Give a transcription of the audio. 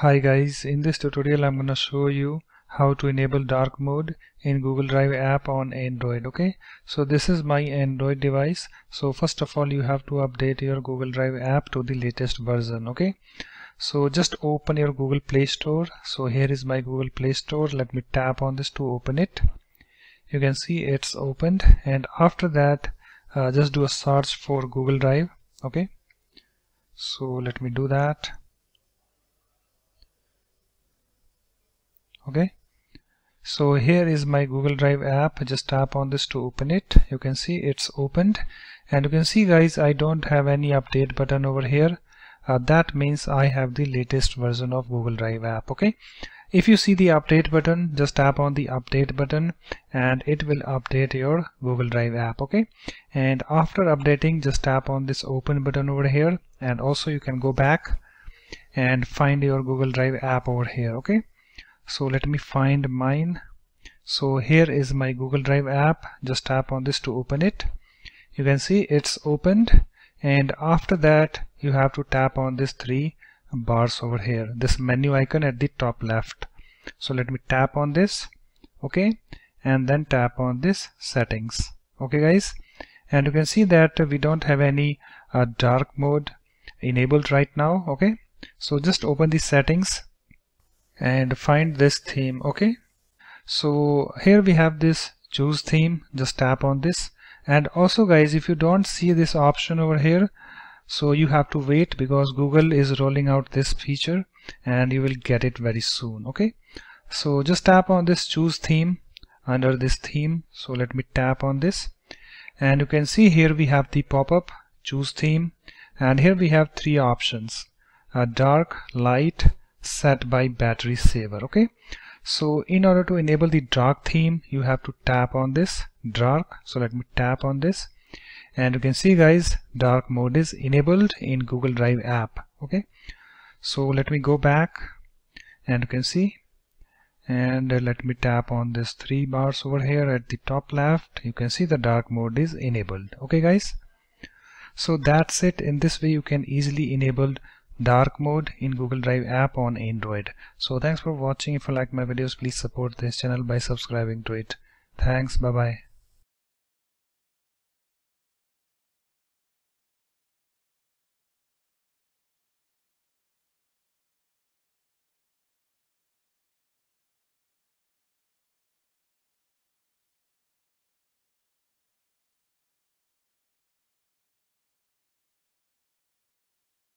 Hi guys, in this tutorial I'm gonna show you how to enable dark mode in Google Drive app on Android okay? So this is my Android device. So first of all you have to update your Google Drive app to the latest version okay? So just open your Google Play Store. So here is my Google Play Store. Let me tap on this to open it. You can see it's opened. And after that uh, just do a search for Google Drive okay? So let me do that okay? So here is my Google Drive app. Just tap on this to open it. You can see it's opened. And you can see guys I don't have any update button over here. Uh, that means I have the latest version of Google Drive app okay? If you see the update button just tap on the update button and it will update your Google Drive app okay? And after updating just tap on this open button over here. And also you can go back and find your Google Drive app over here okay so let me find mine. So here is my Google Drive app. Just tap on this to open it. You can see it's opened. And after that you have to tap on this three bars over here. This menu icon at the top left. So let me tap on this. Okay. And then tap on this settings. Okay guys. And you can see that we don't have any uh, dark mode enabled right now. Okay. So just open the settings and find this theme okay? So here we have this choose theme. Just tap on this. And also guys if you don't see this option over here so you have to wait because Google is rolling out this feature and you will get it very soon okay? So just tap on this choose theme under this theme. So let me tap on this. And you can see here we have the pop-up choose theme. And here we have three options. A dark light set by battery saver okay? So in order to enable the dark theme you have to tap on this dark. So let me tap on this. And you can see guys dark mode is enabled in Google Drive app okay? So let me go back and you can see. And let me tap on this three bars over here at the top left. You can see the dark mode is enabled okay guys? So that's it. In this way you can easily enable dark mode in Google Drive app on Android. So thanks for watching. If you like my videos, please support this channel by subscribing to it. Thanks. Bye bye.